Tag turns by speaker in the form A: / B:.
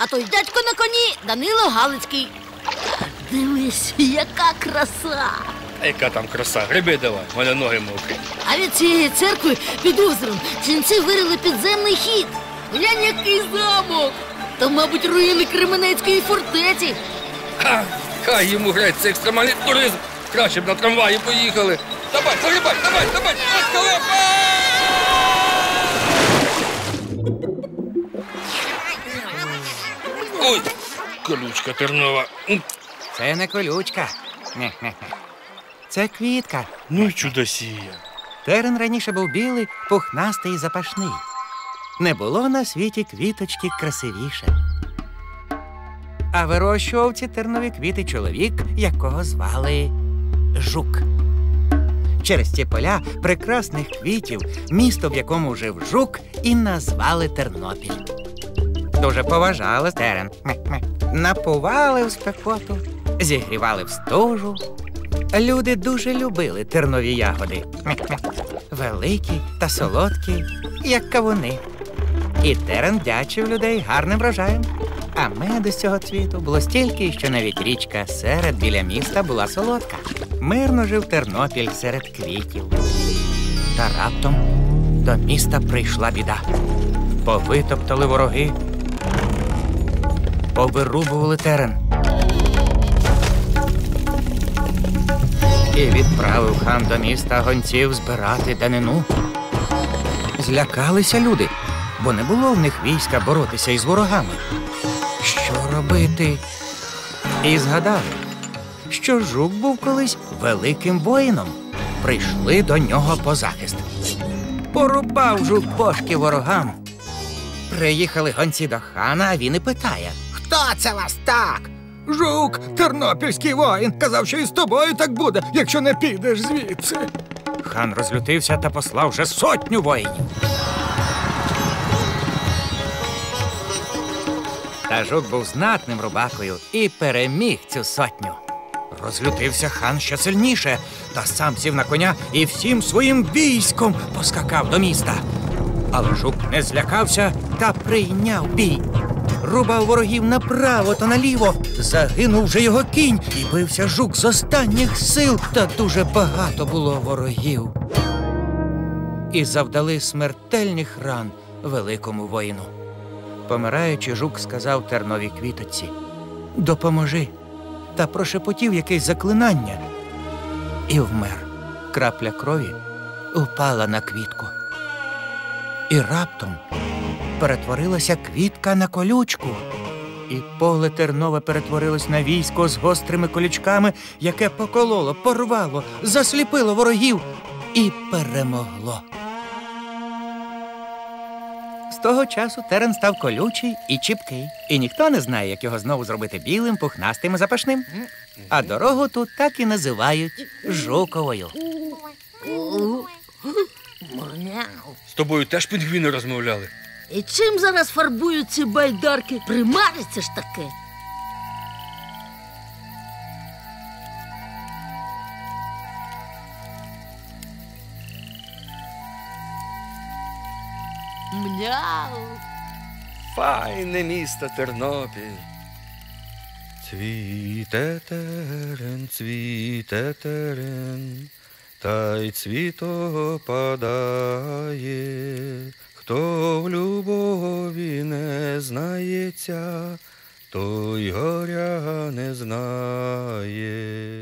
A: а той дядько на коні Данило Галицький. Дивись, яка краса!
B: А яка там краса? Гриби давай, в мене ноги мокрі.
A: А від цієї церкви під озером ченці вирили підземний хід. Глянь, який замок! То, мабуть, руїни Кременецької фортеці.
B: Ха, хай йому грець, це екстремальний туризм. Краще б на трамваї поїхали. Давай, загрібай, давай, давай, ескалепа! Ой, колючка тернова.
C: Це не колючка. Це квітка.
B: Ну й чудосія.
C: Терен раніше був білий, пухнастий і запашний. Не було на світі квіточки красивіше. А вирощував ці тернові квіти чоловік, якого звали Жук. Через ці поля прекрасних квітів, місто, в якому жив жук, і назвали Тернопіль. Дуже поважали терен. Напували в спекоту, зігрівали в стужу. Люди дуже любили тернові ягоди. Великі та солодкі, як кавуни. І терен дячив людей гарним врожаєм. А меду з цього цвіту було стільки, що навіть річка серед біля міста була солодка. Мирно жив Тернопіль серед квітів. Та раптом до міста прийшла біда. Повитоптали вороги, повирубували терен. І відправив хан до міста гонців збирати данину. Злякалися люди, бо не було в них війська боротися із ворогами. Що робити? І згадали, що жук був колись великим воїном. Прийшли до нього по захист. Порубав жук бошки ворогам. Приїхали гонці до хана, а він і питає: Хто це вас так?
D: Жук, тернопільський воїн, казав, що і з тобою так буде, якщо не підеш звідси.
C: Хан розлютився та послав вже сотню воїнів. Та жук був знатним рубакою і переміг цю сотню. Розлютився хан ще сильніше, та сам сів на коня і всім своїм військом поскакав до міста. Але жук не злякався та прийняв бій. Рубав ворогів направо та наліво. Загинув вже його кінь і бився жук з останніх сил, та дуже багато було ворогів. І завдали смертельних ран великому воїну. Помираючи, жук сказав терновій квіточці Допоможи. Та прошепотів якесь заклинання. І вмер. Крапля крові упала на квітку. І раптом перетворилася квітка на колючку. І поле тернове перетворилось на військо з гострими колючками, яке покололо, порвало, засліпило ворогів і перемогло. З того часу терен став колючий і чіпкий, і ніхто не знає, як його знову зробити білим, пухнастим і запашним. А дорогу тут так і називають жуковою.
B: З тобою теж пінгвіни розмовляли.
A: І чим зараз фарбують ці байдарки? Примариться ж таке. Мняу.
B: Файне місто Тернопіль. Цвіте терен, цвіте терен, та й цвіто падає. Хто в любові не знається, той горя не знає.